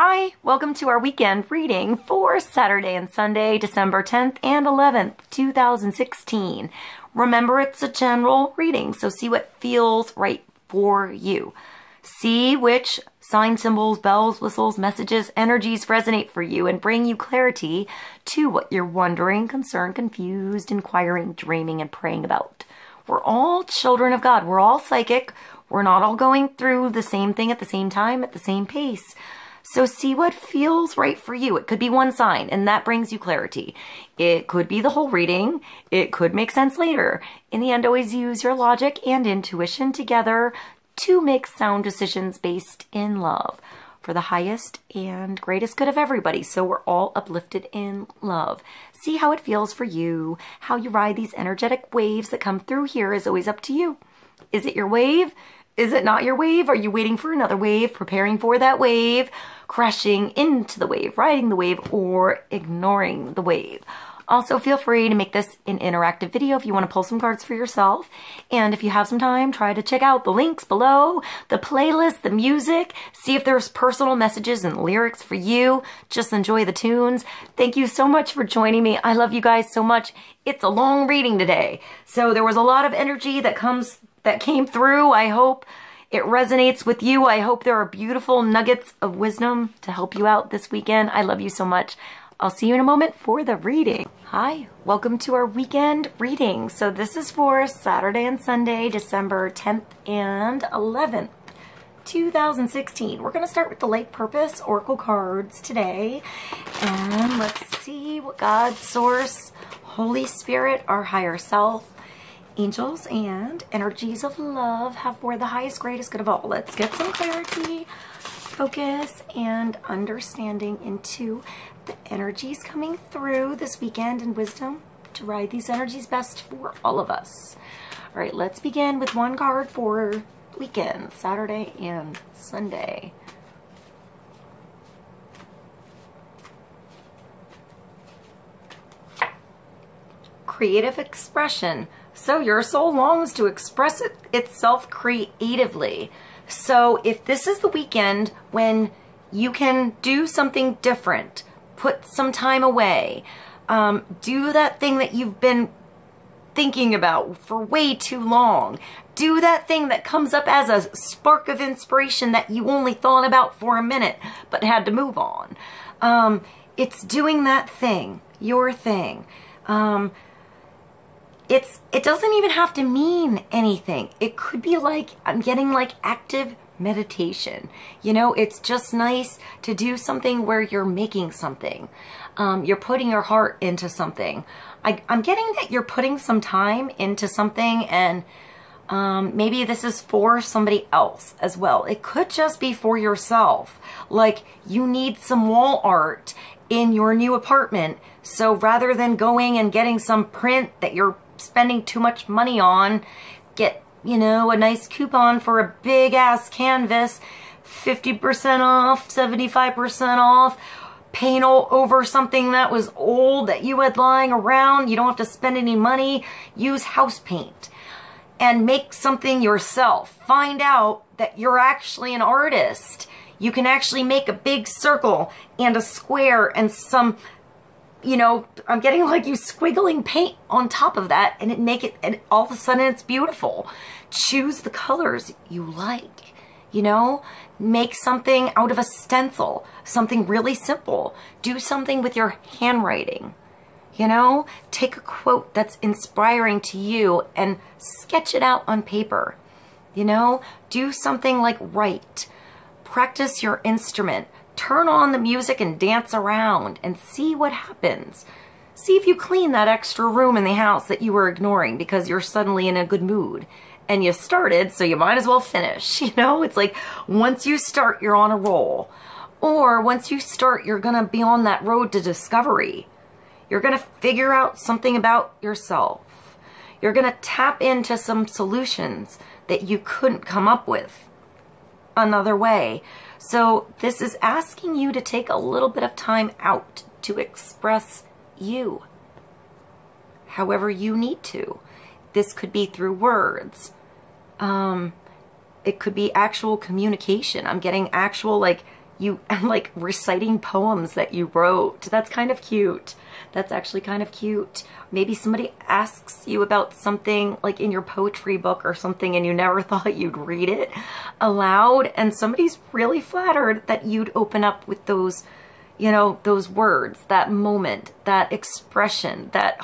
Hi, welcome to our weekend reading for Saturday and Sunday, December 10th and 11th, 2016. Remember, it's a general reading, so see what feels right for you. See which sign symbols, bells, whistles, messages, energies resonate for you and bring you clarity to what you're wondering, concerned, confused, inquiring, dreaming, and praying about. We're all children of God. We're all psychic. We're not all going through the same thing at the same time, at the same pace. So see what feels right for you. It could be one sign, and that brings you clarity. It could be the whole reading. It could make sense later. In the end, always use your logic and intuition together to make sound decisions based in love for the highest and greatest good of everybody. So we're all uplifted in love. See how it feels for you. How you ride these energetic waves that come through here is always up to you. Is it your wave? Is it not your wave? Are you waiting for another wave, preparing for that wave, crashing into the wave, riding the wave, or ignoring the wave? Also, feel free to make this an interactive video if you want to pull some cards for yourself. And if you have some time, try to check out the links below, the playlist, the music, see if there's personal messages and lyrics for you. Just enjoy the tunes. Thank you so much for joining me. I love you guys so much. It's a long reading today. So there was a lot of energy that comes that came through. I hope it resonates with you. I hope there are beautiful nuggets of wisdom to help you out this weekend. I love you so much. I'll see you in a moment for the reading. Hi, welcome to our weekend reading. So this is for Saturday and Sunday, December 10th and 11th. 2016. We're going to start with the Life Purpose Oracle cards today. And let's see what God, Source, Holy Spirit, our higher self, angels and energies of love have for the highest, greatest good of all. Let's get some clarity, focus, and understanding into the energies coming through this weekend and wisdom to ride these energies best for all of us. All right, let's begin with one card for weekend, Saturday and Sunday. Creative expression so your soul longs to express it, itself creatively. So if this is the weekend when you can do something different, put some time away, um, do that thing that you've been thinking about for way too long. Do that thing that comes up as a spark of inspiration that you only thought about for a minute but had to move on. Um, it's doing that thing, your thing. Um, it's it doesn't even have to mean anything. It could be like I'm getting like active meditation. You know, it's just nice to do something where you're making something. Um, you're putting your heart into something. I, I'm getting that you're putting some time into something and um, maybe this is for somebody else as well. It could just be for yourself. Like you need some wall art in your new apartment. So rather than going and getting some print that you're spending too much money on. Get, you know, a nice coupon for a big ass canvas, 50% off, 75% off. Paint over something that was old that you had lying around. You don't have to spend any money. Use house paint and make something yourself. Find out that you're actually an artist. You can actually make a big circle and a square and some you know, I'm getting like you squiggling paint on top of that and it make it, and all of a sudden it's beautiful. Choose the colors you like, you know, make something out of a stencil, something really simple. Do something with your handwriting, you know, take a quote that's inspiring to you and sketch it out on paper, you know, do something like write, practice your instrument, turn on the music and dance around and see what happens. See if you clean that extra room in the house that you were ignoring because you're suddenly in a good mood. And you started, so you might as well finish. You know, it's like once you start, you're on a roll. Or once you start, you're going to be on that road to discovery. You're going to figure out something about yourself. You're going to tap into some solutions that you couldn't come up with another way. So this is asking you to take a little bit of time out to express you however you need to. This could be through words. Um, it could be actual communication. I'm getting actual like you and like reciting poems that you wrote. That's kind of cute. That's actually kind of cute. Maybe somebody asks you about something like in your poetry book or something and you never thought you'd read it aloud and somebody's really flattered that you'd open up with those, you know, those words, that moment, that expression, that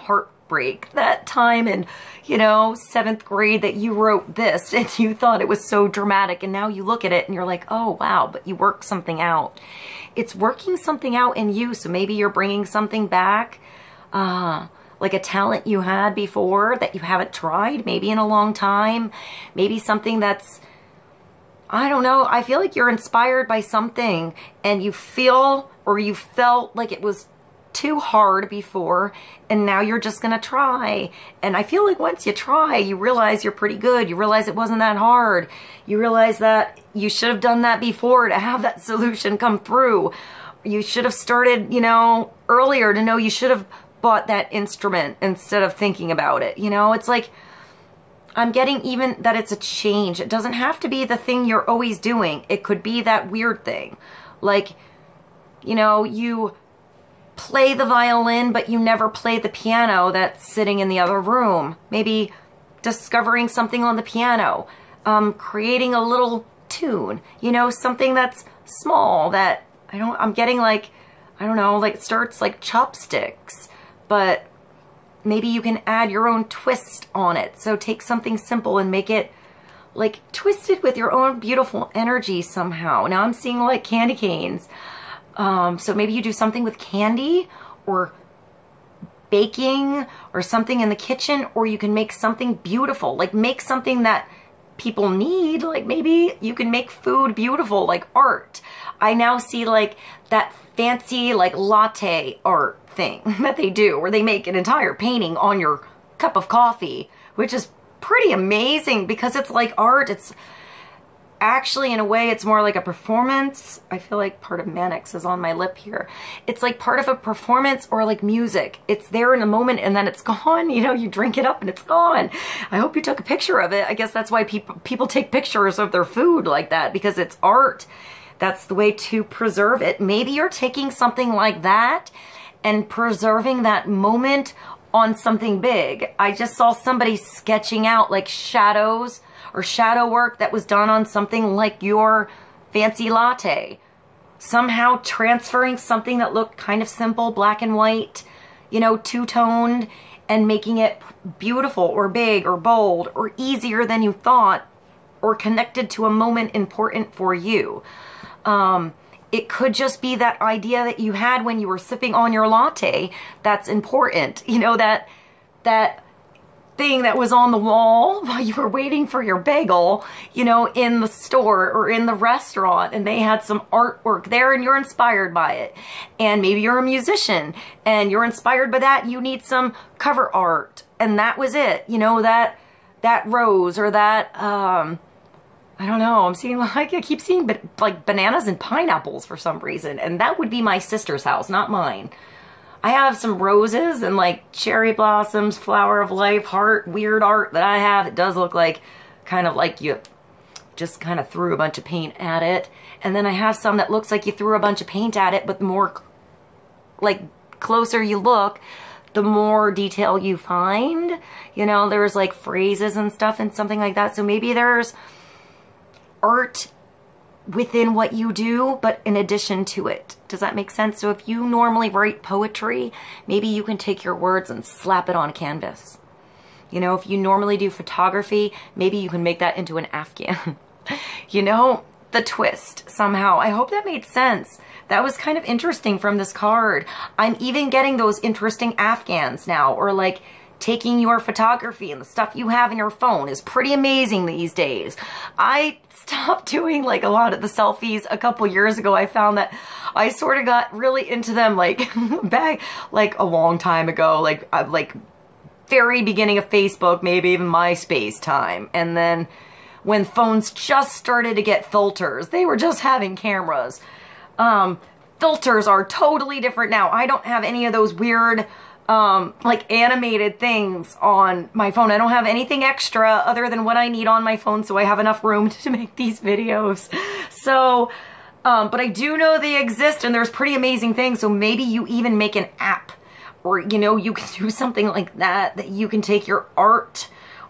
that time in, you know, seventh grade that you wrote this and you thought it was so dramatic and now you look at it and you're like, oh wow, but you worked something out it's working something out in you. So maybe you're bringing something back, uh, like a talent you had before that you haven't tried, maybe in a long time, maybe something that's, I don't know. I feel like you're inspired by something and you feel or you felt like it was too hard before and now you're just to try. And I feel like once you try, you realize you're pretty good. You realize it wasn't that hard. You realize that you should have done that before to have that solution come through. You should have started, you know, earlier to know you should have bought that instrument instead of thinking about it. You know, it's like, I'm getting even that it's a change. It doesn't have to be the thing you're always doing. It could be that weird thing. Like, you know, you play the violin, but you never play the piano that's sitting in the other room. Maybe discovering something on the piano, um, creating a little tune, you know, something that's small that I don't, I'm getting like, I don't know, like starts like chopsticks, but maybe you can add your own twist on it. So take something simple and make it like twisted with your own beautiful energy somehow. Now I'm seeing like candy canes. Um, so maybe you do something with candy or baking or something in the kitchen, or you can make something beautiful. Like make something that people need. Like maybe you can make food beautiful, like art. I now see like that fancy like latte art thing that they do where they make an entire painting on your cup of coffee, which is pretty amazing because it's like art. It's actually in a way it's more like a performance. I feel like part of Mannex is on my lip here. It's like part of a performance or like music. It's there in a moment and then it's gone. You know, you drink it up and it's gone. I hope you took a picture of it. I guess that's why people people take pictures of their food like that because it's art. That's the way to preserve it. Maybe you're taking something like that and preserving that moment on something big. I just saw somebody sketching out like shadows or shadow work that was done on something like your fancy latte. Somehow transferring something that looked kind of simple, black and white, you know, two-toned, and making it beautiful or big or bold or easier than you thought or connected to a moment important for you. Um, it could just be that idea that you had when you were sipping on your latte that's important. You know, that, that thing that was on the wall while you were waiting for your bagel, you know, in the store or in the restaurant and they had some artwork there and you're inspired by it. And maybe you're a musician and you're inspired by that. You need some cover art and that was it. You know, that, that rose or that, um, I don't know. I'm seeing like, I keep seeing but like bananas and pineapples for some reason. And that would be my sister's house, not mine. I have some roses and like cherry blossoms, flower of life, heart, weird art that I have. It does look like kind of like you just kind of threw a bunch of paint at it. And then I have some that looks like you threw a bunch of paint at it, but the more like closer you look, the more detail you find. You know, there's like phrases and stuff and something like that. So maybe there's art within what you do, but in addition to it. Does that make sense? So if you normally write poetry, maybe you can take your words and slap it on canvas. You know, if you normally do photography, maybe you can make that into an Afghan. you know, the twist somehow. I hope that made sense. That was kind of interesting from this card. I'm even getting those interesting Afghans now, or like taking your photography and the stuff you have in your phone is pretty amazing these days. I stopped doing like a lot of the selfies a couple years ago. I found that I sort of got really into them like back like a long time ago, like uh, like very beginning of Facebook, maybe even MySpace time. And then when phones just started to get filters, they were just having cameras. Um, filters are totally different now. I don't have any of those weird um, like animated things on my phone. I don't have anything extra other than what I need on my phone so I have enough room to make these videos. So Um, but I do know they exist and there's pretty amazing things. So maybe you even make an app or, you know, you can do something like that, that you can take your art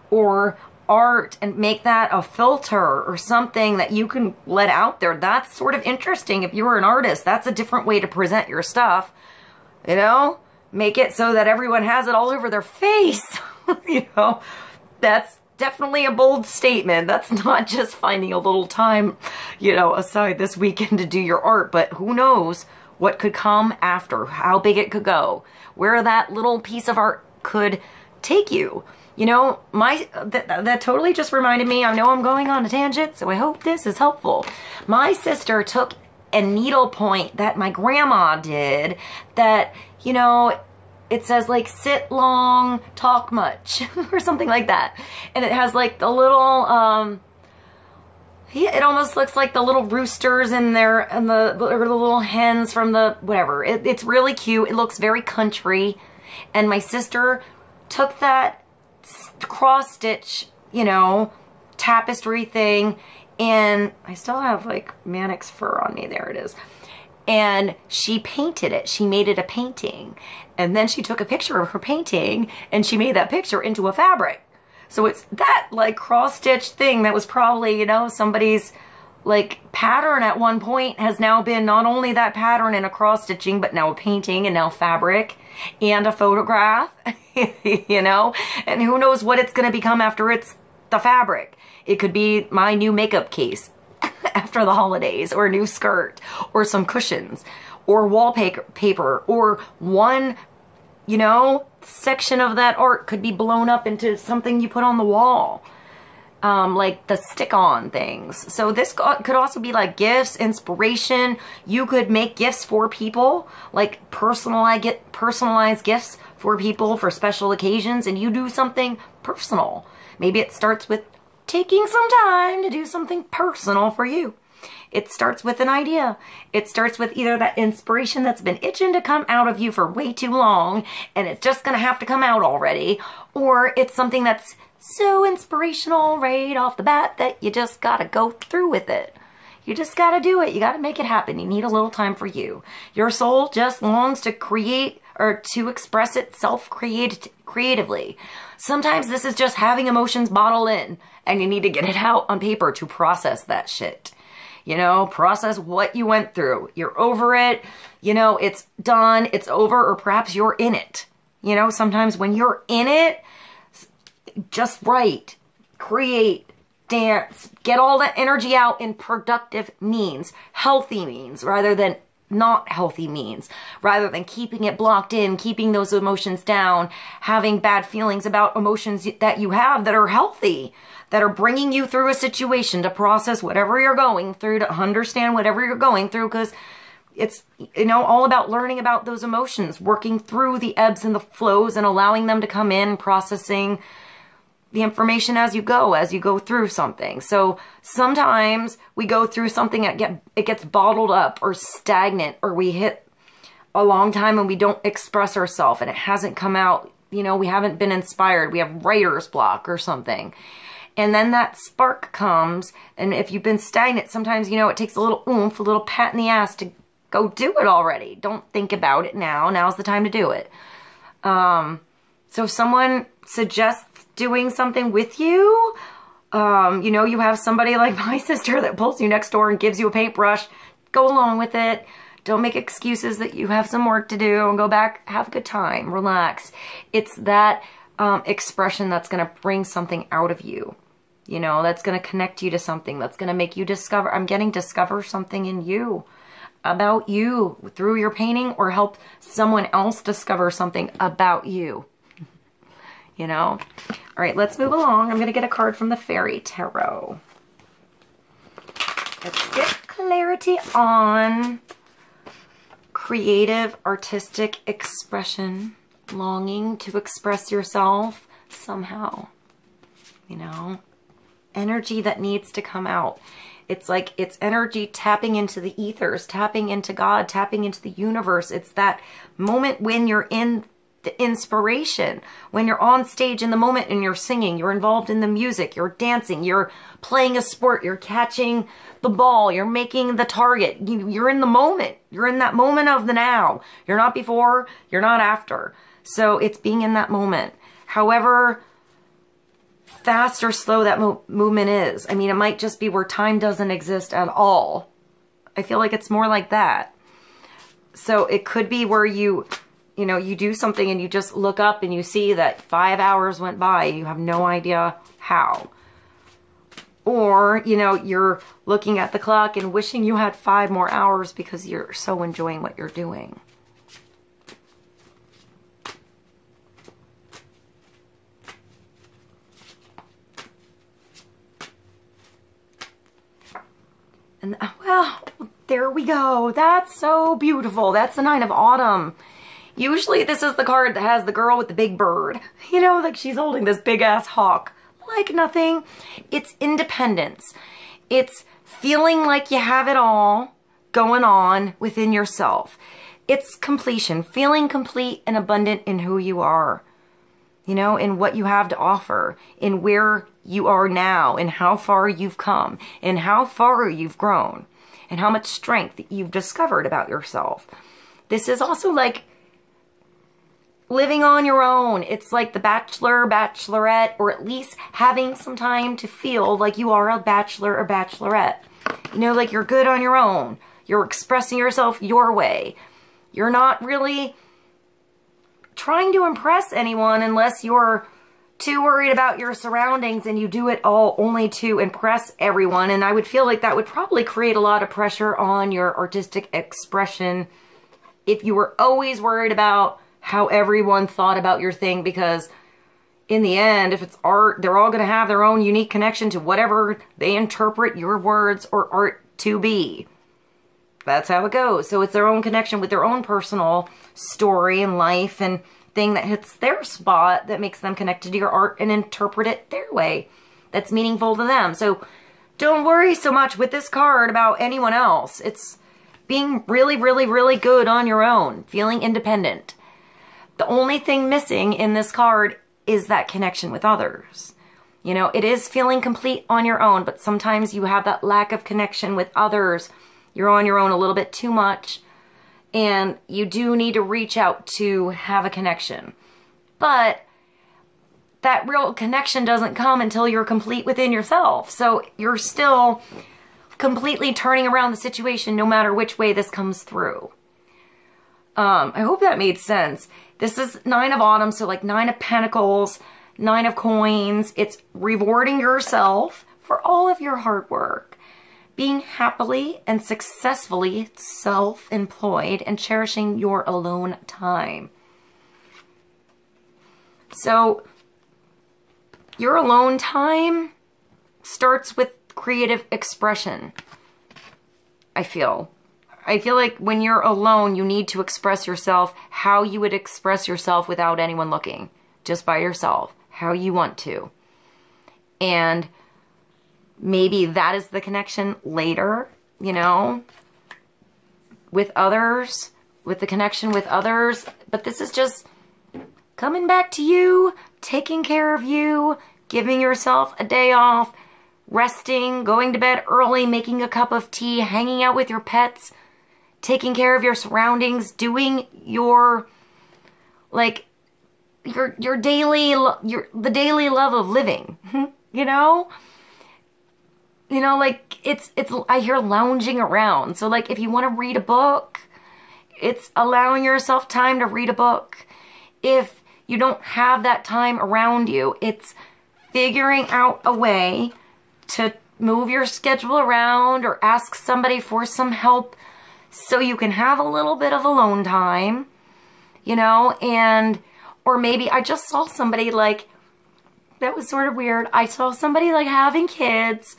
or art and make that a filter or something that you can let out there. That's sort of interesting. If you're an artist, that's a different way to present your stuff. You know, make it so that everyone has it all over their face. you know, that's definitely a bold statement. That's not just finding a little time, you know, aside this weekend to do your art, but who knows what could come after, how big it could go, where that little piece of art could take you. You know, my that, that totally just reminded me, I know I'm going on a tangent, so I hope this is helpful. My sister took a needle point that my grandma did that, you know, it says like sit long, talk much or something like that. And it has like the little, um, it almost looks like the little roosters in there and the, the, the little hens from the whatever. It, it's really cute. It looks very country. And my sister took that cross stitch, you know, tapestry thing and I still have like Mannex fur on me. There it is. And she painted it. She made it a painting. And then she took a picture of her painting and she made that picture into a fabric. So it's that like cross stitch thing that was probably, you know, somebody's like pattern at one point has now been not only that pattern in a cross stitching, but now a painting and now fabric and a photograph, you know, and who knows what it's going to become after it's the fabric. It could be my new makeup case after the holidays or a new skirt or some cushions or wallpaper paper or one, you know, section of that art could be blown up into something you put on the wall. Um, like the stick-on things. So this could also be like gifts, inspiration. You could make gifts for people, like personalize get personalized gifts for people for special occasions, and you do something personal. Maybe it starts with taking some time to do something personal for you. It starts with an idea. It starts with either that inspiration that's been itching to come out of you for way too long and it's just going to have to come out already, or it's something that's so inspirational right off the bat that you just got to go through with it. You just got to do it. You got to make it happen. You need a little time for you. Your soul just longs to create or to express itself creatively. Sometimes this is just having emotions bottled in and you need to get it out on paper to process that shit. You know, process what you went through. You're over it. You know, it's done. It's over or perhaps you're in it. You know, sometimes when you're in it, just write, create, dance, get all that energy out in productive means, healthy means, rather than not healthy means, rather than keeping it blocked in, keeping those emotions down, having bad feelings about emotions that you have that are healthy, that are bringing you through a situation to process whatever you're going through, to understand whatever you're going through, because it's, you know, all about learning about those emotions, working through the ebbs and the flows and allowing them to come in, processing, the information as you go, as you go through something. So sometimes we go through something that get it gets bottled up or stagnant or we hit a long time and we don't express ourselves and it hasn't come out. You know, we haven't been inspired. We have writer's block or something. And then that spark comes and if you've been stagnant, sometimes, you know, it takes a little oomph, a little pat in the ass to go do it already. Don't think about it now. Now's the time to do it. Um, so if someone suggests doing something with you. Um, you know, you have somebody like my sister that pulls you next door and gives you a paintbrush. Go along with it. Don't make excuses that you have some work to do and go back, have a good time, relax. It's that um, expression that's going to bring something out of you. You know, that's going to connect you to something. That's going to make you discover, I'm getting discover something in you about you through your painting or help someone else discover something about you. You know? All right, let's move along. I'm going to get a card from the Fairy Tarot. Let's get clarity on creative, artistic expression, longing to express yourself somehow, you know, energy that needs to come out. It's like it's energy tapping into the ethers, tapping into God, tapping into the universe. It's that moment when you're in the inspiration. When you're on stage in the moment and you're singing, you're involved in the music, you're dancing, you're playing a sport, you're catching the ball, you're making the target. You, you're in the moment. You're in that moment of the now. You're not before, you're not after. So it's being in that moment. However, fast or slow that mo movement is. I mean, it might just be where time doesn't exist at all. I feel like it's more like that. So it could be where you, you know, you do something and you just look up and you see that five hours went by. You have no idea how. Or, you know, you're looking at the clock and wishing you had five more hours because you're so enjoying what you're doing. And, uh, well, there we go. That's so beautiful. That's the Nine of Autumn. Usually this is the card that has the girl with the big bird. You know, like she's holding this big ass hawk. Like nothing. It's independence. It's feeling like you have it all going on within yourself. It's completion. Feeling complete and abundant in who you are. You know, in what you have to offer. In where you are now. In how far you've come. In how far you've grown and how much strength you've discovered about yourself. This is also like living on your own. It's like the bachelor, bachelorette, or at least having some time to feel like you are a bachelor or bachelorette. You know, like you're good on your own. You're expressing yourself your way. You're not really trying to impress anyone unless you're too worried about your surroundings and you do it all only to impress everyone. And I would feel like that would probably create a lot of pressure on your artistic expression if you were always worried about how everyone thought about your thing because in the end, if it's art, they're all going to have their own unique connection to whatever they interpret your words or art to be. That's how it goes. So it's their own connection with their own personal story and life and thing that hits their spot that makes them connected to your art and interpret it their way that's meaningful to them. So don't worry so much with this card about anyone else. It's being really, really, really good on your own, feeling independent. The only thing missing in this card is that connection with others. You know, it is feeling complete on your own, but sometimes you have that lack of connection with others. You're on your own a little bit too much and you do need to reach out to have a connection. But that real connection doesn't come until you're complete within yourself. So you're still completely turning around the situation no matter which way this comes through. Um, I hope that made sense. This is Nine of Autumn, so like Nine of Pentacles, Nine of Coins. It's rewarding yourself for all of your hard work being happily and successfully self-employed and cherishing your alone time. So your alone time starts with creative expression, I feel. I feel like when you're alone, you need to express yourself how you would express yourself without anyone looking, just by yourself, how you want to. And maybe that is the connection later, you know, with others, with the connection with others. But this is just coming back to you, taking care of you, giving yourself a day off, resting, going to bed early, making a cup of tea, hanging out with your pets, taking care of your surroundings, doing your, like, your, your daily, your, the daily love of living, you know? you know, like it's, it's, I hear lounging around. So like if you want to read a book, it's allowing yourself time to read a book. If you don't have that time around you, it's figuring out a way to move your schedule around or ask somebody for some help so you can have a little bit of alone time, you know, and, or maybe I just saw somebody like, that was sort of weird. I saw somebody like having kids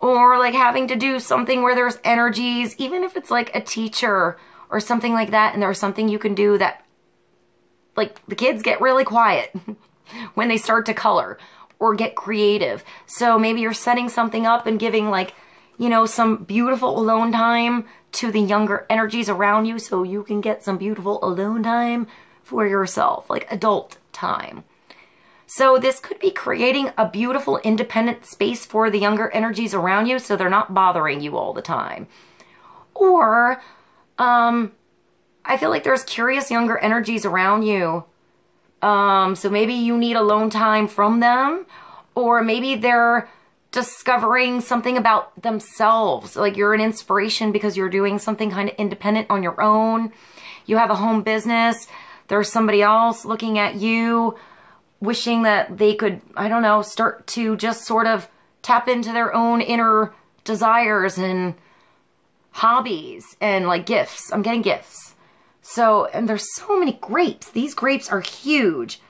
or like having to do something where there's energies, even if it's like a teacher or something like that, and there's something you can do that, like, the kids get really quiet when they start to color or get creative. So maybe you're setting something up and giving, like, you know, some beautiful alone time to the younger energies around you so you can get some beautiful alone time for yourself, like adult time. So this could be creating a beautiful independent space for the younger energies around you so they're not bothering you all the time. Or um I feel like there's curious younger energies around you. Um so maybe you need alone time from them or maybe they're discovering something about themselves. Like you're an inspiration because you're doing something kind of independent on your own. You have a home business. There's somebody else looking at you, wishing that they could, I don't know, start to just sort of tap into their own inner desires and hobbies and like gifts. I'm getting gifts. So, and there's so many grapes. These grapes are huge.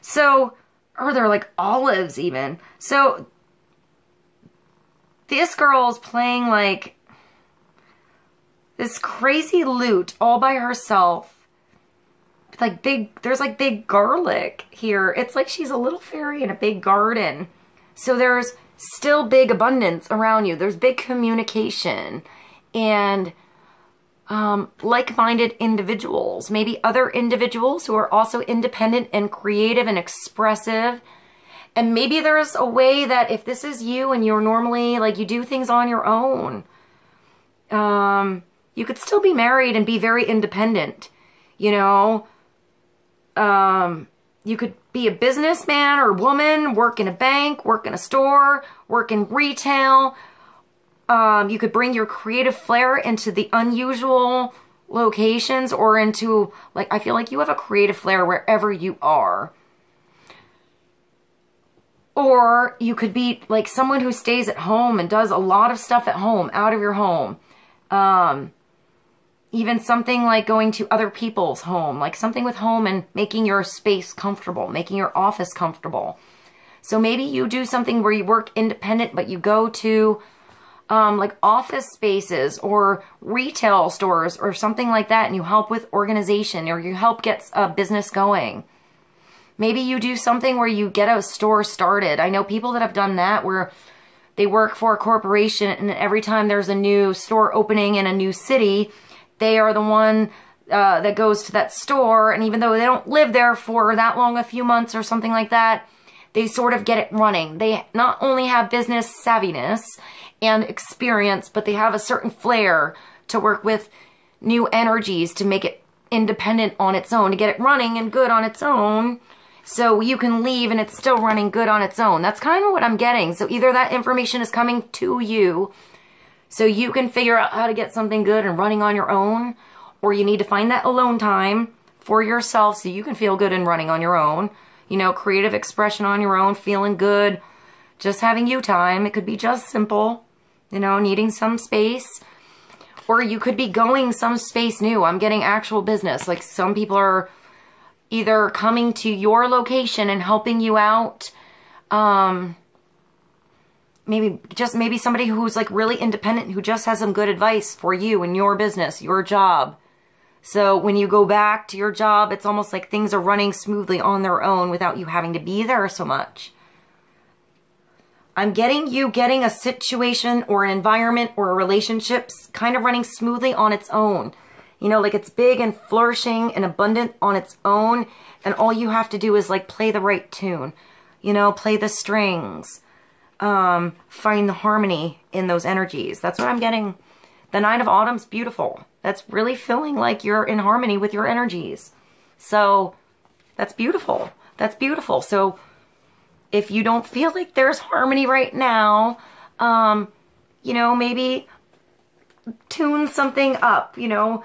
So, or they're like olives even. So this girl's playing like this crazy lute all by herself. Like big, there's like big garlic here. It's like she's a little fairy in a big garden. So there's still big abundance around you. There's big communication and um, like-minded individuals, maybe other individuals who are also independent and creative and expressive. And maybe there's a way that if this is you and you're normally like you do things on your own, um, you could still be married and be very independent, you know. Um, you could be a businessman or woman, work in a bank, work in a store, work in retail, um, you could bring your creative flair into the unusual locations or into, like, I feel like you have a creative flair wherever you are. Or you could be like someone who stays at home and does a lot of stuff at home, out of your home. Um, even something like going to other people's home, like something with home and making your space comfortable, making your office comfortable. So maybe you do something where you work independent, but you go to um, like office spaces or retail stores or something like that and you help with organization or you help get a business going. Maybe you do something where you get a store started. I know people that have done that where they work for a corporation and every time there's a new store opening in a new city, they are the one uh, that goes to that store. And even though they don't live there for that long, a few months or something like that, they sort of get it running. They not only have business savviness and experience, but they have a certain flair to work with new energies to make it independent on its own, to get it running and good on its own. So you can leave and it's still running good on its own. That's kind of what I'm getting. So either that information is coming to you so you can figure out how to get something good and running on your own, or you need to find that alone time for yourself so you can feel good and running on your own. You know, creative expression on your own, feeling good, just having you time. It could be just simple you know, needing some space. Or you could be going some space new. I'm getting actual business. Like some people are either coming to your location and helping you out. Um, maybe just maybe somebody who's like really independent who just has some good advice for you and your business, your job. So when you go back to your job, it's almost like things are running smoothly on their own without you having to be there so much. I'm getting you getting a situation or an environment or a relationships kind of running smoothly on its own. You know, like it's big and flourishing and abundant on its own. And all you have to do is like play the right tune. You know, play the strings. Um, find the harmony in those energies. That's what I'm getting. The Nine of Autumn's beautiful. That's really feeling like you're in harmony with your energies. So that's beautiful. That's beautiful. So if you don't feel like there's harmony right now, um, you know, maybe tune something up, you know,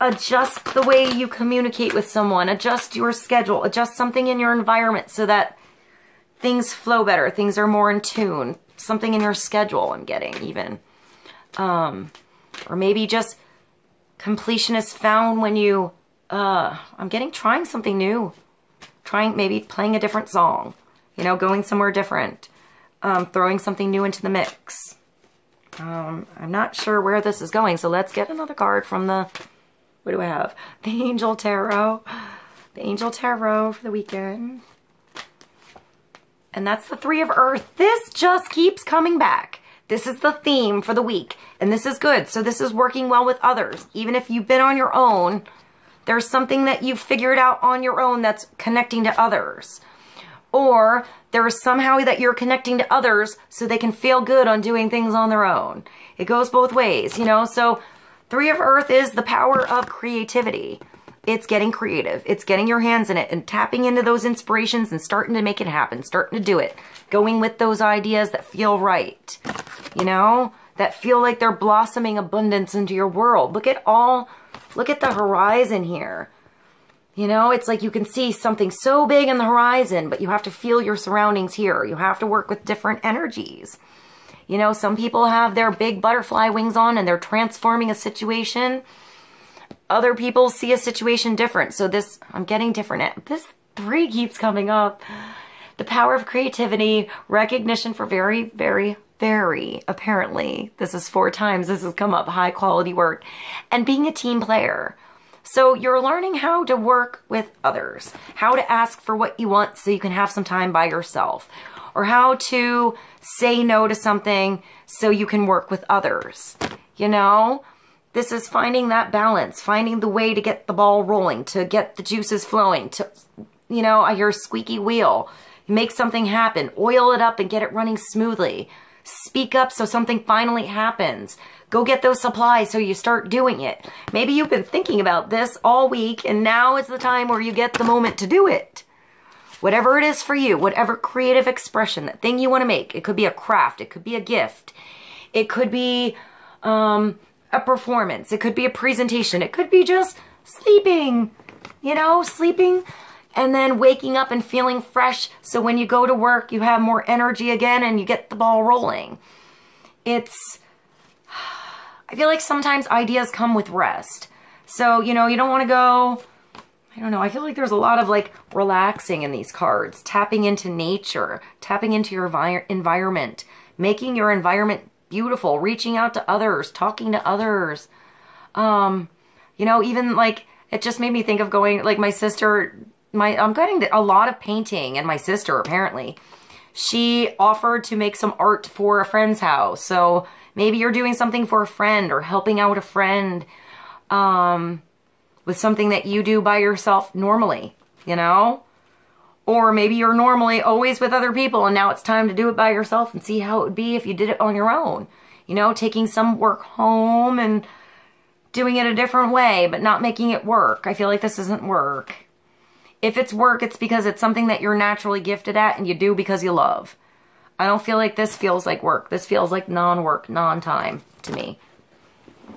adjust the way you communicate with someone, adjust your schedule, adjust something in your environment so that things flow better, things are more in tune, something in your schedule I'm getting even. Um, or maybe just completion is found when you, uh, I'm getting trying something new, trying, maybe playing a different song you know, going somewhere different, um, throwing something new into the mix. Um, I'm not sure where this is going, so let's get another card from the, what do I have? The Angel Tarot. The Angel Tarot for the weekend. And that's the Three of Earth. This just keeps coming back. This is the theme for the week. And this is good. So this is working well with others. Even if you've been on your own, There's something that you've figured out on your own that's connecting to others. Or there is somehow that you're connecting to others so they can feel good on doing things on their own. It goes both ways, you know? So Three of Earth is the power of creativity. It's getting creative. It's getting your hands in it and tapping into those inspirations and starting to make it happen, starting to do it. Going with those ideas that feel right, you know, that feel like they're blossoming abundance into your world. Look at all, look at the horizon here. You know, it's like you can see something so big in the horizon, but you have to feel your surroundings here. You have to work with different energies. You know, some people have their big butterfly wings on and they're transforming a situation. Other people see a situation different. So this, I'm getting different. This three keeps coming up. The power of creativity, recognition for very, very, very, apparently, this is four times this has come up, high quality work, and being a team player. So you're learning how to work with others, how to ask for what you want so you can have some time by yourself, or how to say no to something so you can work with others. You know, this is finding that balance, finding the way to get the ball rolling, to get the juices flowing, to, you know, uh, I hear squeaky wheel. Make something happen, oil it up and get it running smoothly. Speak up so something finally happens. Go get those supplies so you start doing it. Maybe you've been thinking about this all week and now is the time where you get the moment to do it. Whatever it is for you, whatever creative expression, that thing you want to make. It could be a craft. It could be a gift. It could be um, a performance. It could be a presentation. It could be just sleeping, you know, sleeping and then waking up and feeling fresh. So when you go to work, you have more energy again and you get the ball rolling. It's, I feel like sometimes ideas come with rest. So, you know, you don't want to go I don't know. I feel like there's a lot of like relaxing in these cards, tapping into nature, tapping into your environment, making your environment beautiful, reaching out to others, talking to others. Um, you know, even like it just made me think of going like my sister, my I'm getting a lot of painting and my sister apparently. She offered to make some art for a friend's house. So maybe you're doing something for a friend or helping out a friend. Um, with something that you do by yourself normally, you know? Or maybe you're normally always with other people and now it's time to do it by yourself and see how it would be if you did it on your own. You know, taking some work home and doing it a different way, but not making it work. I feel like this isn't work. If it's work, it's because it's something that you're naturally gifted at and you do because you love. I don't feel like this feels like work. This feels like non-work, non-time to me.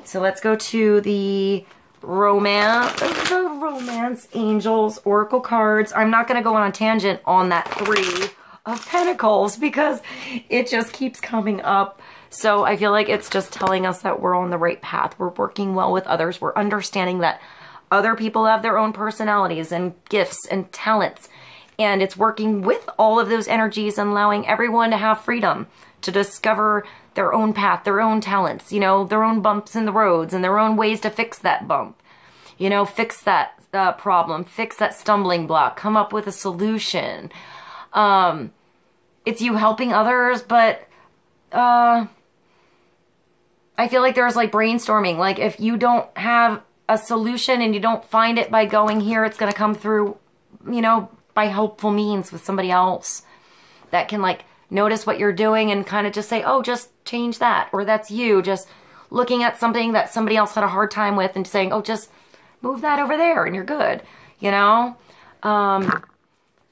So let's go to the romance, the romance angels, oracle cards. I'm not going to go on a tangent on that three of pentacles because it just keeps coming up. So I feel like it's just telling us that we're on the right path. We're working well with others. We're understanding that other people have their own personalities and gifts and talents. And it's working with all of those energies and allowing everyone to have freedom to discover their own path, their own talents, you know, their own bumps in the roads and their own ways to fix that bump. You know, fix that uh, problem, fix that stumbling block, come up with a solution. Um, it's you helping others, but uh, I feel like there's like brainstorming. Like if you don't have a solution and you don't find it by going here, it's going to come through, you know, by helpful means with somebody else that can like notice what you're doing and kind of just say, oh, just change that. Or that's you just looking at something that somebody else had a hard time with and saying, oh, just move that over there and you're good, you know? Um,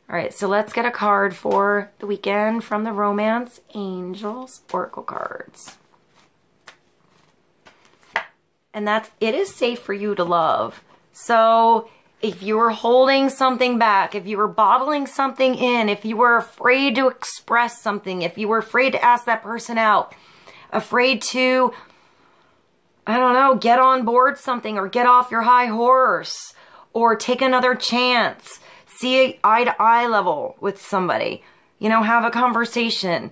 all right, so let's get a card for the weekend from the Romance Angels Oracle cards. And that's, it is safe for you to love. So if you were holding something back, if you were bottling something in, if you were afraid to express something, if you were afraid to ask that person out, afraid to, I don't know, get on board something or get off your high horse or take another chance, see eye to eye level with somebody, you know, have a conversation.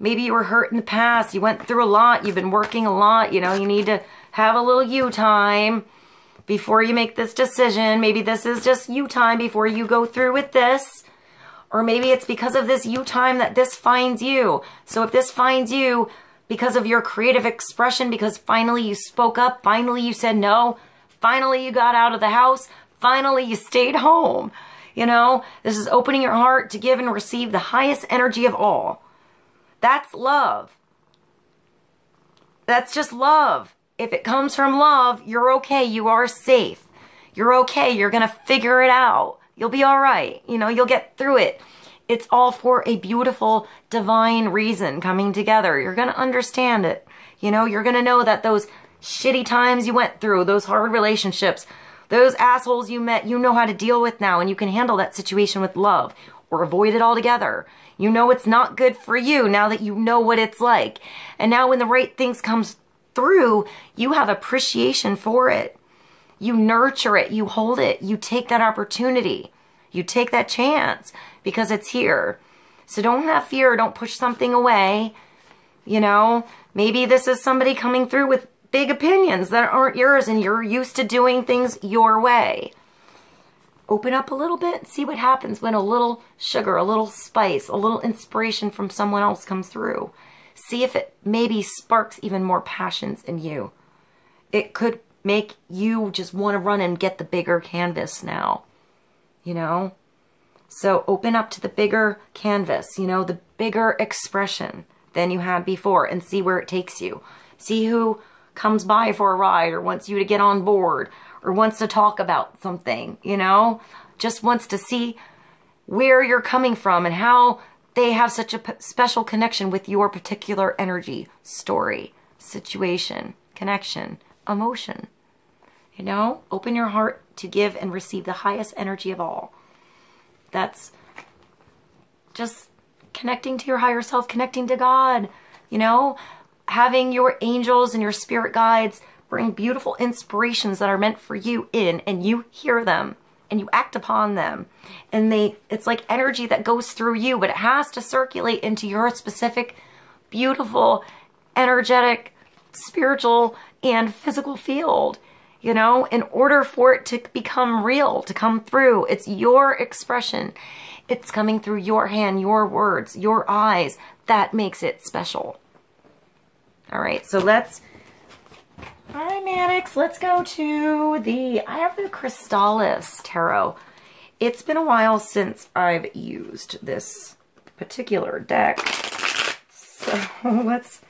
Maybe you were hurt in the past, you went through a lot, you've been working a lot, you know, you need to have a little you time before you make this decision. Maybe this is just you time before you go through with this. Or maybe it's because of this you time that this finds you. So if this finds you because of your creative expression, because finally you spoke up, finally you said no, Finally, you got out of the house. Finally, you stayed home. You know, this is opening your heart to give and receive the highest energy of all. That's love. That's just love. If it comes from love, you're okay. You are safe. You're okay. You're going to figure it out. You'll be all right. You know, you'll get through it. It's all for a beautiful divine reason coming together. You're going to understand it. You know, you're going to know that those shitty times you went through, those hard relationships, those assholes you met, you know how to deal with now and you can handle that situation with love or avoid it altogether. You know it's not good for you now that you know what it's like. And now when the right things comes through, you have appreciation for it. You nurture it, you hold it, you take that opportunity. You take that chance because it's here. So don't have fear, don't push something away. You know, maybe this is somebody coming through with big opinions that aren't yours and you're used to doing things your way. Open up a little bit, and see what happens when a little sugar, a little spice, a little inspiration from someone else comes through. See if it maybe sparks even more passions in you. It could make you just want to run and get the bigger canvas now, you know? So open up to the bigger canvas, you know, the bigger expression than you had before and see where it takes you. See who comes by for a ride or wants you to get on board or wants to talk about something, you know, just wants to see where you're coming from and how they have such a special connection with your particular energy, story, situation, connection, emotion. You know, open your heart to give and receive the highest energy of all. That's just connecting to your higher self, connecting to God, you know, having your angels and your spirit guides bring beautiful inspirations that are meant for you in and you hear them and you act upon them. And they it's like energy that goes through you but it has to circulate into your specific beautiful energetic spiritual and physical field you know in order for it to become real to come through. It's your expression. It's coming through your hand your words your eyes that makes it special. All right, so let's, all right, Mannex, let's go to the, I have the Crystallis Tarot. It's been a while since I've used this particular deck. So let's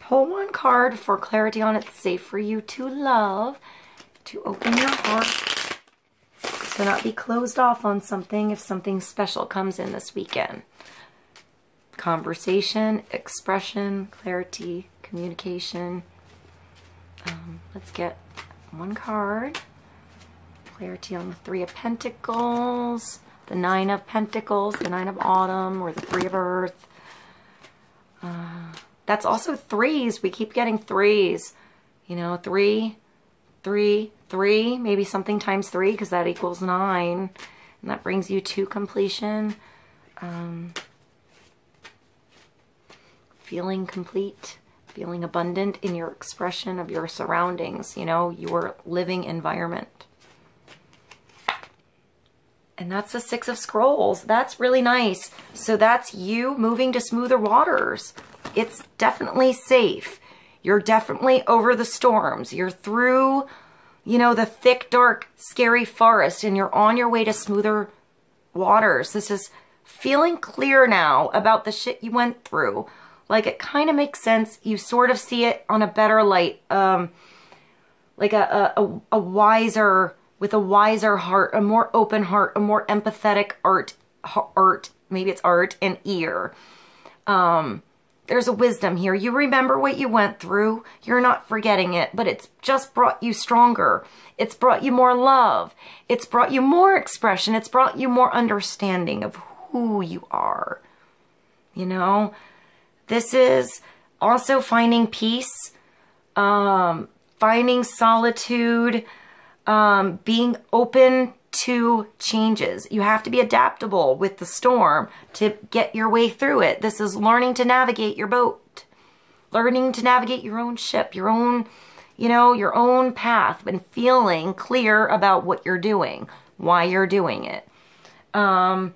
pull one card for clarity on it's safe for you to love, to open your heart, to not be closed off on something if something special comes in this weekend. Conversation, expression, clarity, communication. Um, let's get one card. Clarity on the Three of Pentacles, the Nine of Pentacles, the Nine of Autumn, or the Three of Earth. Uh, that's also threes. We keep getting threes. You know, three, three, three, maybe something times three because that equals nine. And that brings you to completion. Um, feeling complete feeling abundant in your expression of your surroundings, you know, your living environment. And that's the Six of Scrolls. That's really nice. So that's you moving to smoother waters. It's definitely safe. You're definitely over the storms. You're through, you know, the thick, dark, scary forest and you're on your way to smoother waters. This is feeling clear now about the shit you went through like it kind of makes sense. You sort of see it on a better light. Um, like a, a, a wiser, with a wiser heart, a more open heart, a more empathetic art, art, maybe it's art and ear. Um, there's a wisdom here. You remember what you went through. You're not forgetting it, but it's just brought you stronger. It's brought you more love. It's brought you more expression. It's brought you more understanding of who you are. You know, this is also finding peace, um, finding solitude, um, being open to changes. You have to be adaptable with the storm to get your way through it. This is learning to navigate your boat, learning to navigate your own ship, your own, you know, your own path, and feeling clear about what you're doing, why you're doing it. Um,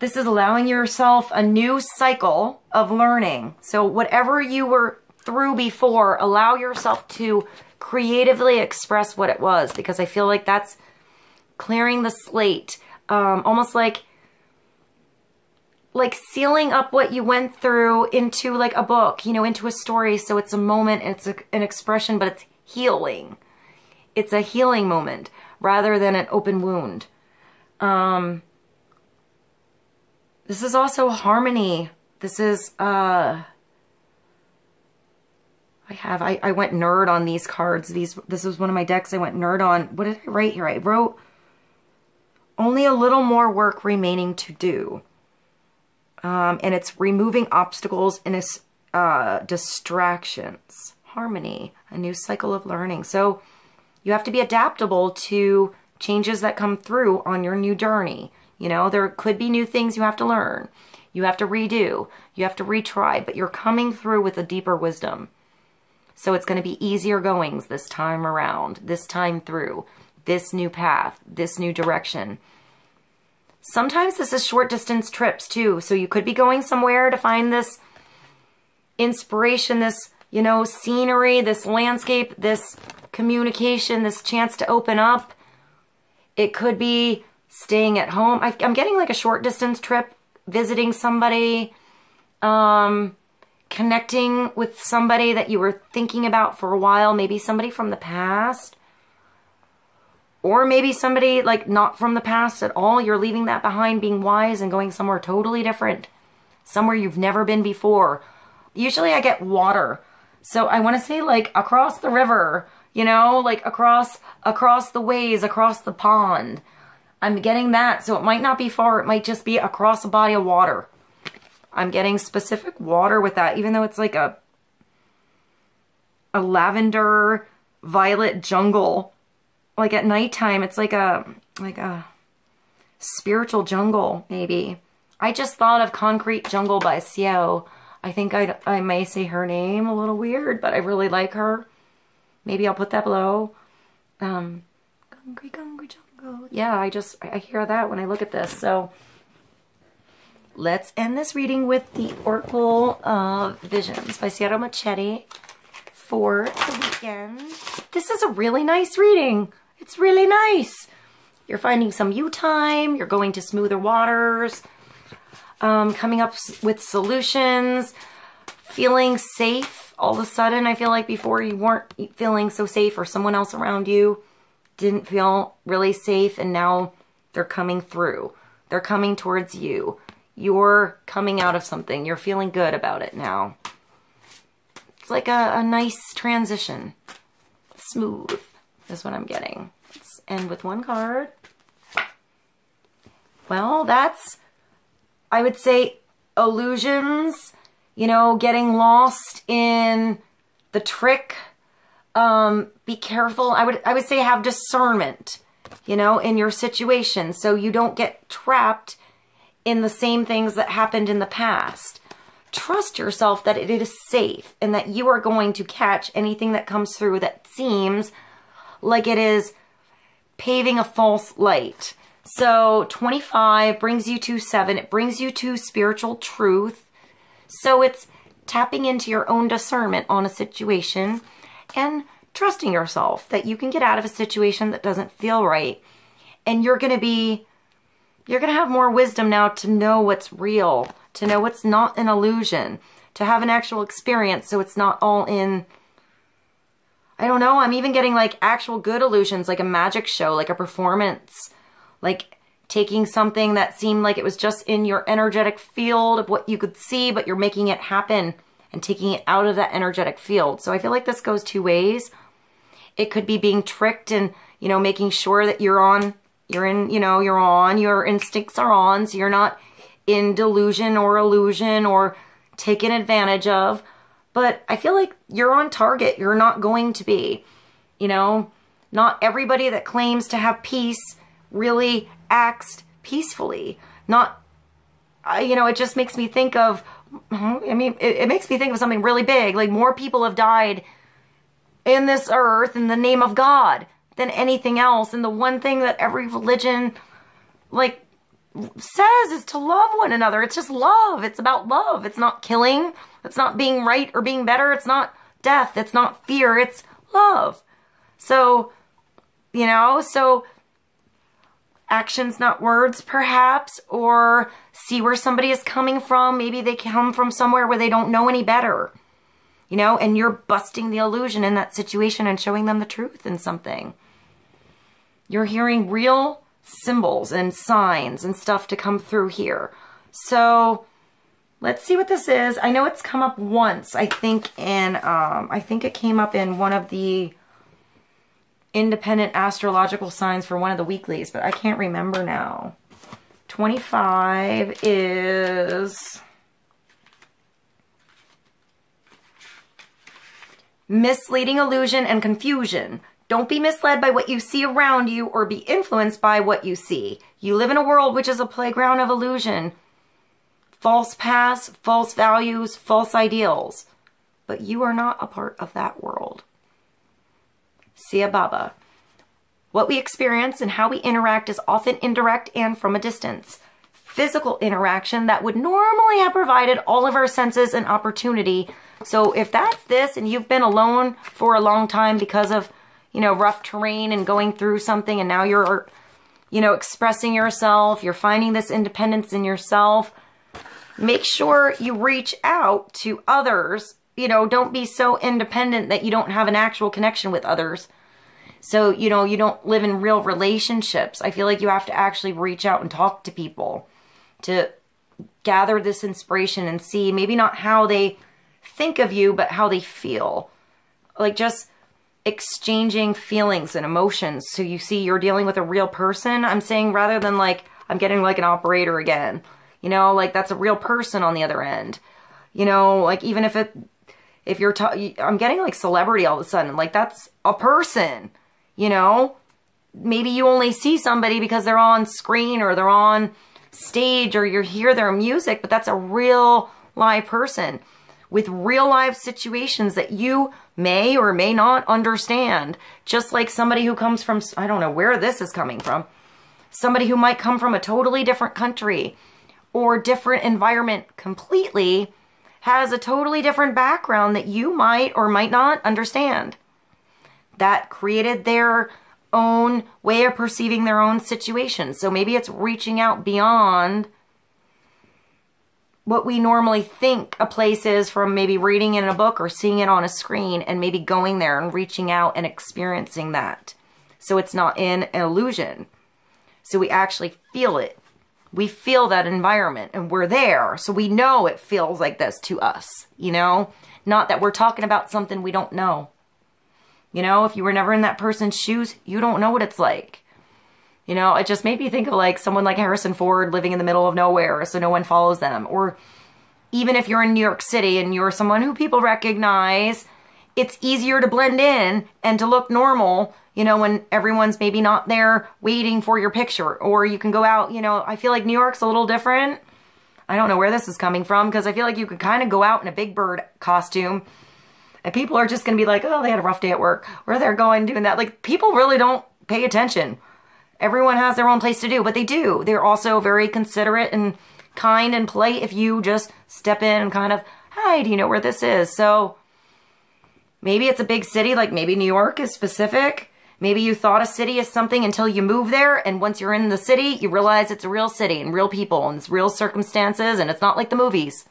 this is allowing yourself a new cycle of learning. So whatever you were through before, allow yourself to creatively express what it was because I feel like that's clearing the slate. Um, almost like like sealing up what you went through into like a book, you know, into a story. So it's a moment, it's a, an expression, but it's healing. It's a healing moment rather than an open wound. Um, this is also harmony. This is, uh, I have, I, I went nerd on these cards. These, this was one of my decks I went nerd on. What did I write here? I wrote only a little more work remaining to do. Um, and it's removing obstacles and uh, distractions. Harmony, a new cycle of learning. So you have to be adaptable to changes that come through on your new journey. You know, there could be new things you have to learn. You have to redo. You have to retry, but you're coming through with a deeper wisdom. So it's going to be easier goings this time around, this time through, this new path, this new direction. Sometimes this is short distance trips too. So you could be going somewhere to find this inspiration, this, you know, scenery, this landscape, this communication, this chance to open up. It could be staying at home. I, am getting like a short distance trip, visiting somebody, um, connecting with somebody that you were thinking about for a while, maybe somebody from the past. Or maybe somebody like not from the past at all. You're leaving that behind, being wise and going somewhere totally different. Somewhere you've never been before. Usually I get water. So I want to say like across the river, you know, like across across the ways, across the pond. I'm getting that. So it might not be far. It might just be across a body of water. I'm getting specific water with that, even though it's like a, a lavender violet jungle. Like at nighttime, it's like a, like a spiritual jungle, maybe. I just thought of Concrete Jungle by Céu. I think I, I may say her name a little weird, but I really like her. Maybe I'll put that below. Um, Concrete, Concrete Yeah, I just, I hear that when I look at this. So, let's end this reading with the Oracle of Visions by Ciro Marchetti for the weekend. This is a really nice reading. It's really nice. You're finding some you time. You're going to smoother waters. Um, coming up with solutions. Feeling safe. All of a sudden, I feel like before you weren't feeling so safe or someone else around you didn't feel really safe and now they're coming through. They're coming towards you you're coming out of something. You're feeling good about it now. It's like a, a nice transition. Smooth is what I'm getting. Let's end with one card. Well, that's, I would say, illusions, you know, getting lost in the trick. Um, be careful. I would, I would say have discernment, you know, in your situation so you don't get trapped in the same things that happened in the past. Trust yourself that it is safe and that you are going to catch anything that comes through that seems like it is paving a false light. So 25 brings you to 7. It brings you to spiritual truth. So it's tapping into your own discernment on a situation and trusting yourself that you can get out of a situation that doesn't feel right. And you're going to be you're going to have more wisdom now to know what's real, to know what's not an illusion, to have an actual experience so it's not all in, I don't know, I'm even getting like actual good illusions, like a magic show, like a performance, like taking something that seemed like it was just in your energetic field of what you could see, but you're making it happen and taking it out of that energetic field. So I feel like this goes two ways. It could be being tricked and, you know, making sure that you're on you're in, you know, you're on, your instincts are on, so you're not in delusion or illusion or taken advantage of. But I feel like you're on target. You're not going to be. You know, not everybody that claims to have peace really acts peacefully. Not, you know, it just makes me think of, I mean, it, it makes me think of something really big. Like more people have died in this earth in the name of God than anything else. And the one thing that every religion, like, says is to love one another. It's just love. It's about love. It's not killing. It's not being right or being better. It's not death. It's not fear. It's love. So, you know, so actions, not words, perhaps, or see where somebody is coming from. Maybe they come from somewhere where they don't know any better, you know, and you're busting the illusion in that situation and showing them the truth in something. You're hearing real symbols and signs and stuff to come through here. So let's see what this is. I know it's come up once, I think in, um, I think it came up in one of the independent astrological signs for one of the weeklies, but I can't remember now. 25 is misleading illusion and confusion. Don't be misled by what you see around you or be influenced by what you see. You live in a world which is a playground of illusion. False paths, false values, false ideals. But you are not a part of that world. Sai Baba. What we experience and how we interact is often indirect and from a distance. Physical interaction that would normally have provided all of our senses an opportunity. So if that's this and you've been alone for a long time because of, you know, rough terrain and going through something and now you're, you know, expressing yourself, you're finding this independence in yourself, make sure you reach out to others. You know, don't be so independent that you don't have an actual connection with others so, you know, you don't live in real relationships. I feel like you have to actually reach out and talk to people to gather this inspiration and see maybe not how they think of you, but how they feel. Like just exchanging feelings and emotions. So you see you're dealing with a real person. I'm saying rather than like, I'm getting like an operator again. You know, like that's a real person on the other end. You know, like even if it, if you're, I'm getting like celebrity all of a sudden. Like that's a person you know, maybe you only see somebody because they're on screen or they're on stage or you hear their music, but that's a real live person with real life situations that you may or may not understand. Just like somebody who comes from, I don't know where this is coming from, somebody who might come from a totally different country or different environment completely has a totally different background that you might or might not understand that created their own way of perceiving their own situation. So maybe it's reaching out beyond what we normally think a place is from maybe reading in a book or seeing it on a screen and maybe going there and reaching out and experiencing that. So it's not in an illusion. So we actually feel it. We feel that environment and we're there. So we know it feels like this to us, you know? Not that we're talking about something we don't know. You know, if you were never in that person's shoes, you don't know what it's like. You know, it just made me think of like someone like Harrison Ford living in the middle of nowhere so no one follows them. Or even if you're in New York City and you're someone who people recognize, it's easier to blend in and to look normal, you know, when everyone's maybe not there waiting for your picture. Or you can go out, you know, I feel like New York's a little different. I don't know where this is coming from because I feel like you could kind of go out in a Big Bird costume and people are just going to be like, oh, they had a rough day at work, or they're going doing that. Like, people really don't pay attention. Everyone has their own place to do, but they do. They're also very considerate and kind and polite if you just step in and kind of, hi, do you know where this is? So maybe it's a big city, like maybe New York is specific. Maybe you thought a city is something until you move there, and once you're in the city, you realize it's a real city and real people and it's real circumstances, and it's not like the movies.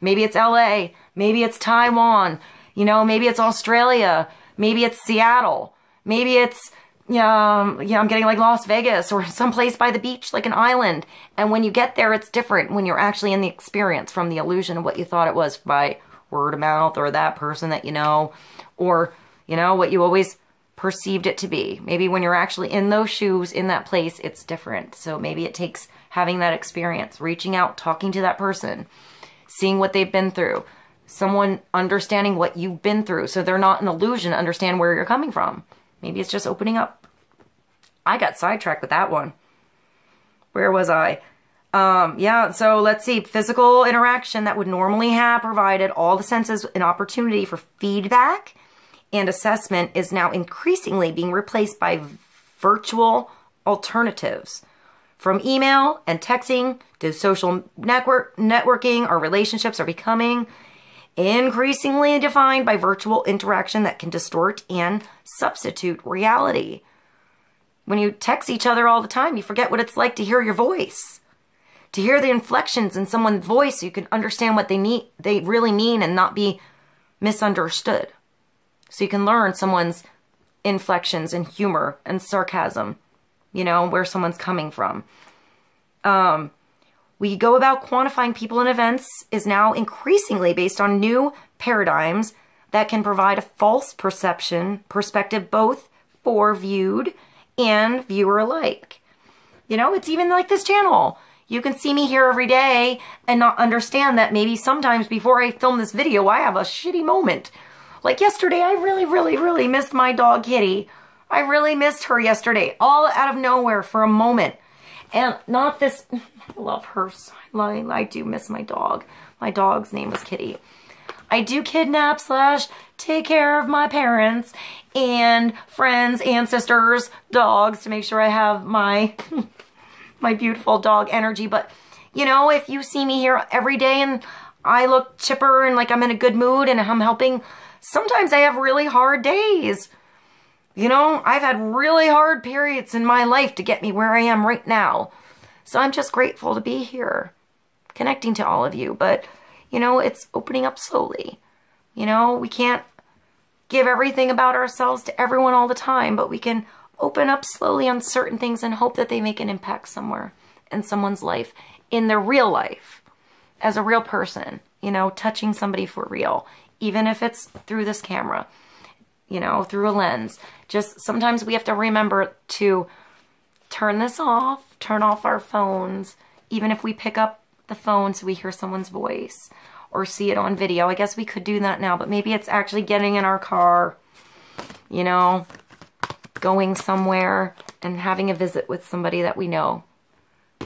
Maybe it's LA. Maybe it's Taiwan. You know, maybe it's Australia. Maybe it's Seattle. Maybe it's, um, yeah, I'm getting like Las Vegas or someplace by the beach, like an island. And when you get there, it's different when you're actually in the experience from the illusion of what you thought it was by word of mouth or that person that you know, or, you know, what you always perceived it to be. Maybe when you're actually in those shoes, in that place, it's different. So maybe it takes having that experience, reaching out, talking to that person, seeing what they've been through, someone understanding what you've been through so they're not an illusion to understand where you're coming from. Maybe it's just opening up. I got sidetracked with that one. Where was I? Um, yeah, so let's see. Physical interaction that would normally have provided all the senses an opportunity for feedback and assessment is now increasingly being replaced by virtual alternatives. From email and texting to social network networking, our relationships are becoming increasingly defined by virtual interaction that can distort and substitute reality. When you text each other all the time, you forget what it's like to hear your voice. To hear the inflections in someone's voice so you can understand what they need they really mean and not be misunderstood. So you can learn someone's inflections and humor and sarcasm, you know, where someone's coming from. Um, we go about quantifying people and events is now increasingly based on new paradigms that can provide a false perception perspective both for viewed and viewer alike. You know, it's even like this channel. You can see me here every day and not understand that maybe sometimes before I film this video, I have a shitty moment. Like yesterday, I really, really, really missed my dog Kitty. I really missed her yesterday, all out of nowhere for a moment. And not this, I love her. I, I do miss my dog. My dog's name was Kitty. I do kidnap slash take care of my parents and friends, ancestors, dogs to make sure I have my my beautiful dog energy. But you know, if you see me here every day and I look chipper and like I'm in a good mood and I'm helping, sometimes I have really hard days. You know, I've had really hard periods in my life to get me where I am right now. So I'm just grateful to be here, connecting to all of you. But, you know, it's opening up slowly. You know, we can't give everything about ourselves to everyone all the time, but we can open up slowly on certain things and hope that they make an impact somewhere in someone's life, in their real life, as a real person, you know, touching somebody for real, even if it's through this camera you know, through a lens. Just sometimes we have to remember to turn this off, turn off our phones, even if we pick up the phone so we hear someone's voice or see it on video. I guess we could do that now, but maybe it's actually getting in our car, you know, going somewhere and having a visit with somebody that we know.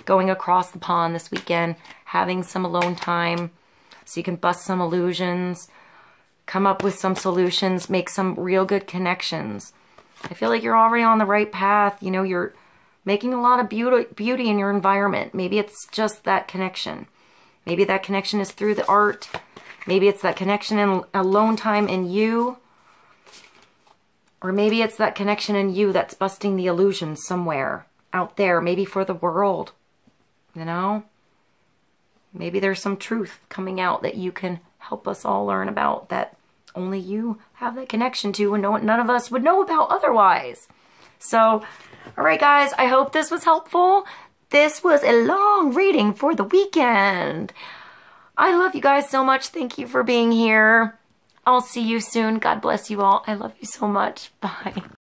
Going across the pond this weekend, having some alone time so you can bust some illusions come up with some solutions, make some real good connections. I feel like you're already on the right path. You know, you're making a lot of beauty, beauty in your environment. Maybe it's just that connection. Maybe that connection is through the art. Maybe it's that connection in alone time in you. Or maybe it's that connection in you that's busting the illusion somewhere out there, maybe for the world. You know? Maybe there's some truth coming out that you can help us all learn about that only you have that connection to and no, none of us would know about otherwise. So, all right, guys, I hope this was helpful. This was a long reading for the weekend. I love you guys so much. Thank you for being here. I'll see you soon. God bless you all. I love you so much. Bye.